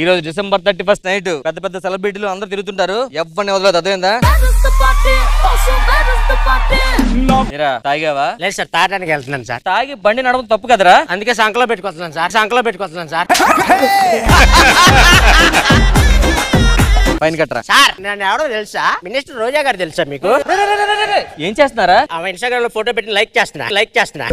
ఈ రోజు December thirty first night పెద్ద పెద్ద సెలబ్రిటీలు అందరూ తిరుగుతుంటారు. ఎవరిని వదలదు అదేందా తాగావా? లేదు సార్ తాగడానికి వెళ్తున్నాను సార్. తాగి బండి నడవడం తప్పు కదరా? అందుకే సంకలో పెట్టుకొస్తున్నాను సార్ సంకలో పెట్టుకొస్తున్నాను సార్. పైన కట్టరా? సార్ నన్ను ఎవడో తెలుసా? మినిస్టర్ రోజా గారు తెలుసా మీకు? ఏం చేస్తున్నారా? ఆమె ఇన్స్టాగ్రామ్లో ఫోటో పెట్టి లైక్ చేస్తున్నా లైక్ చేస్తున్నా.